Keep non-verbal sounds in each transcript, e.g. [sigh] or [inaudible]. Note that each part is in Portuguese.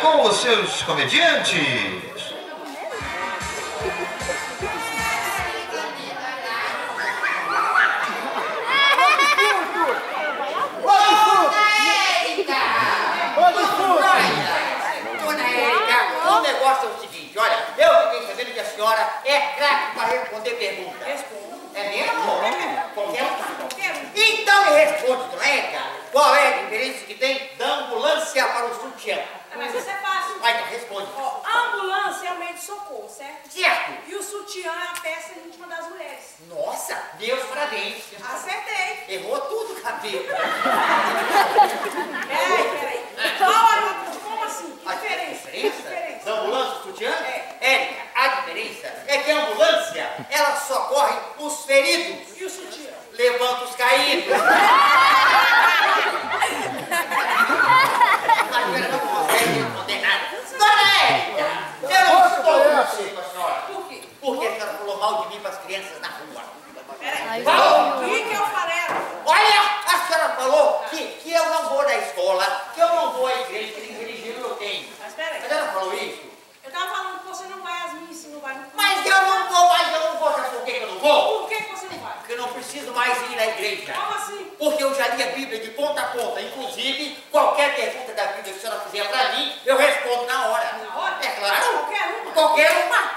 Com os seus comediantes. Deus pra dentro. Acertei. Errou tudo, capeta. [laughs] falou isso? Eu tava falando que você não vai às missas, não vai no Mas eu não vou mais, eu não vou. Sabe por que eu não vou? Por que você não vai? Porque eu não preciso mais ir na igreja. Como assim? Porque eu já li a Bíblia de ponta a ponta. Inclusive, qualquer pergunta da Bíblia que a senhora fizer pra mim, eu respondo na hora. Na hora? É claro. Qualquer uma. Qualquer uma.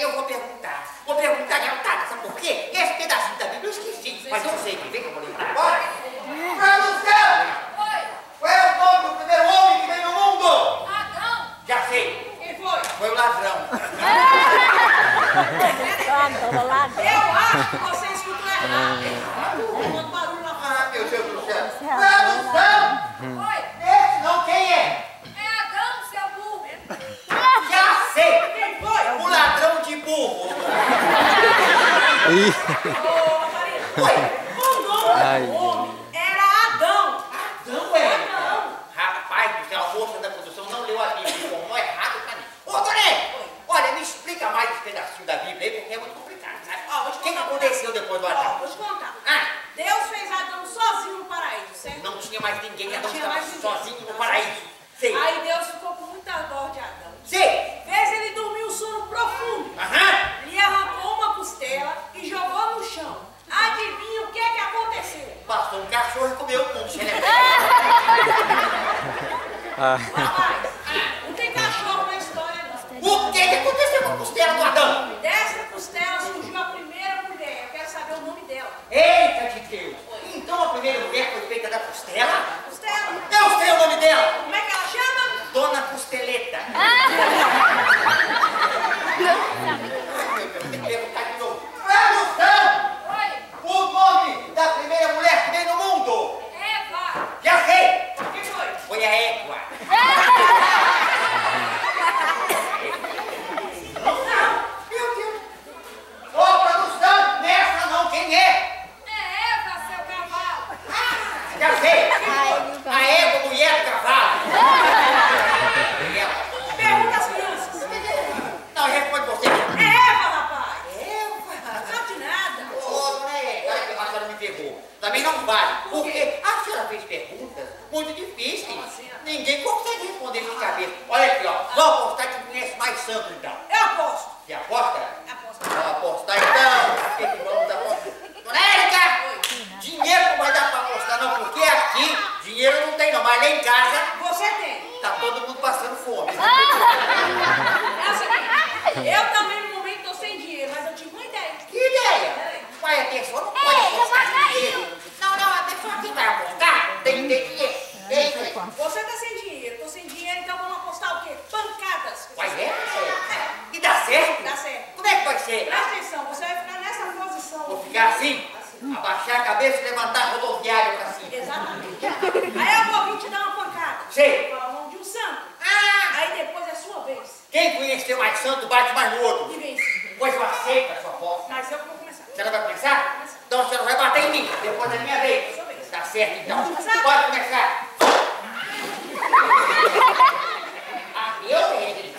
eu vou perguntar. Vou perguntar adiantada, sabe por quê? Esse pedacinho da Bíblia eu esqueci, mas eu sei que vem que eu vou lembrar agora. Mas céu! Qual é o nome do primeiro homem que veio no mundo? Ladrão! Já sei. Quem foi? Foi o ladrão. É! [laughs] eu acho que você escutou errado. Ih. served it down. [laughs] Aí eu vou vir te dar uma pancada. Sei. Fala o nome de um santo. Ah! Aí depois é sua vez. Quem conhecer mais santo bate mais no outro. E vence. Pois eu aceito a sua posse. Mas eu vou começar. Você não vai começar? Então você não vai bater em mim. Depois da minha vez. Tá certo então. Pode começar. Ah, eu errei.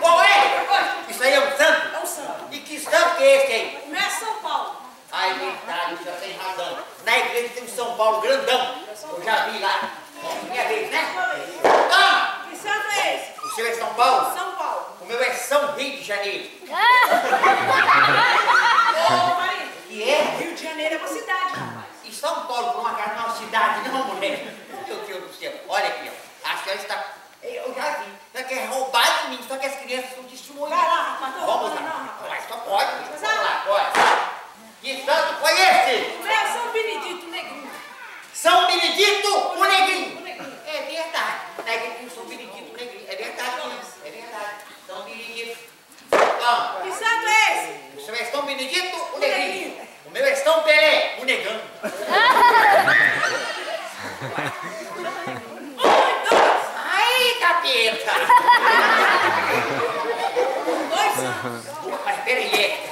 Qual é? Isso aí é um santo? É um santo. E que santo que é esse aí? Não é São Paulo. Ai, verdade, o senhor tem razão. Na igreja tem um São Paulo grandão. Eu já vi lá. Minha vez, né? Sua vez. Toma! Que santo é esse? O seu é São Paulo? São Paulo. O meu é São Rio de Janeiro. Ô. [laughs] Que é? Rio de Janeiro é uma cidade, rapaz. E São Paulo, por uma casa, não é uma cidade, não, mulher. Meu Deus do céu. Olha aqui, ó. A senhora está. Eu já vi. Ela quer roubar de mim, só que as crianças são testemunhas. Vai lá, rapaz. Vamos lá. não, rapaz. Mas só pode. Mas Vamos lá, pode. Que santo foi esse? O meu é São Benedito Negrinho. São Benedito, o Negrinho. O Negrinho. É verdade. Na igreja tem São Benedito, o Negrinho. É verdade, isso. É verdade. São Benedito. Toma. Que santo é esse? O seu é São Benedito, o O Negrinho. Negrinho. O meu é São Pelé, o Negão. Um, dois. Ai, capeta. Dois santos. Mas peraí, é.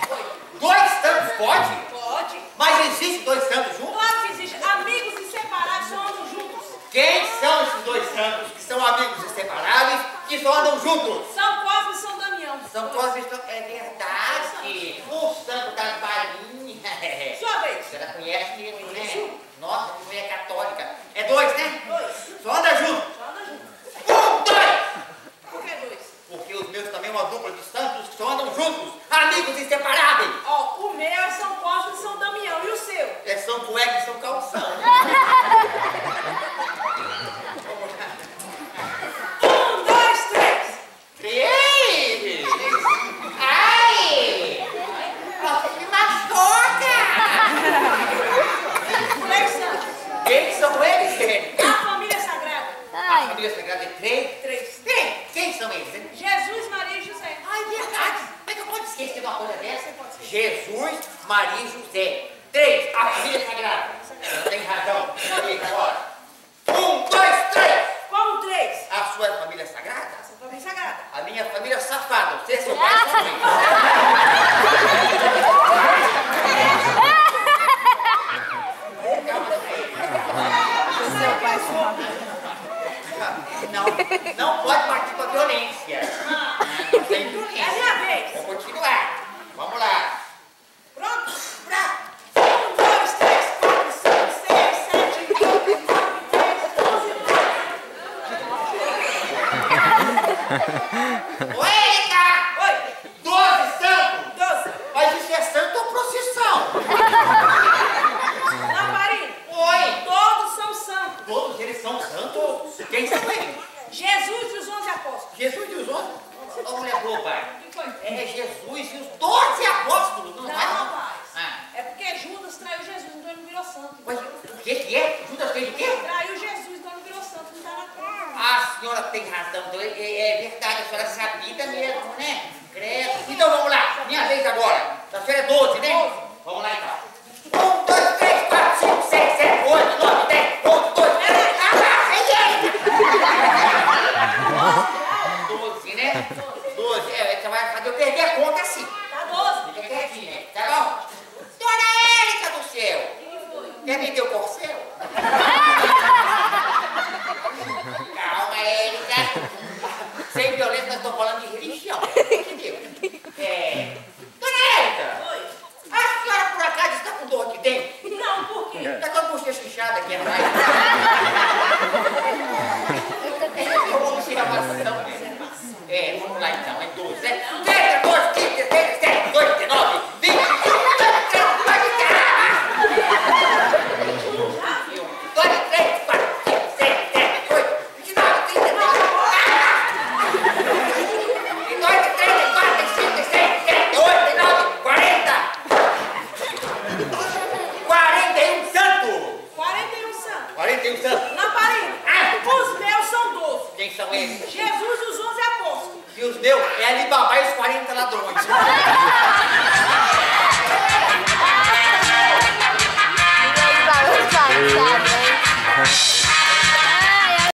Dois santos pode? Pode. Mas existe dois santos juntos? Claro que existe. Amigos inseparados só andam juntos. Quem são esses dois santos que são amigos inseparáveis que só andam juntos? São Cosme e São Damião. São Cosme e É verdade. O santo das balinhas. Sua vez. Você já conhece mesmo, né? Nossa, que mulher católica. É dois, né? Dois. Só anda junto. Só anda junto. Um, dois. Por que dois? Porque os meus também é uma dupla de santos que só andam juntos. Amigos inseparáveis. Ó, o meu é São Cosme e São Damião. E o seu? É São Cueca e São Calção. Yes. Virou santo. Mas o que que é? Judas fez o quê? Traiu Jesus, não virou santo, não tá na conta. A senhora tem razão, então é, é verdade, a senhora sabida mesmo, né? Credo. Então vamos lá, minha vez agora. A senhora é 12, né? Vamos lá então. quem são? aí. Ah. Os meus são doze. Quem são eles? Jesus e os onze é apóstolos. E os meus é Alibaba e os 40 ladrões. [laughs]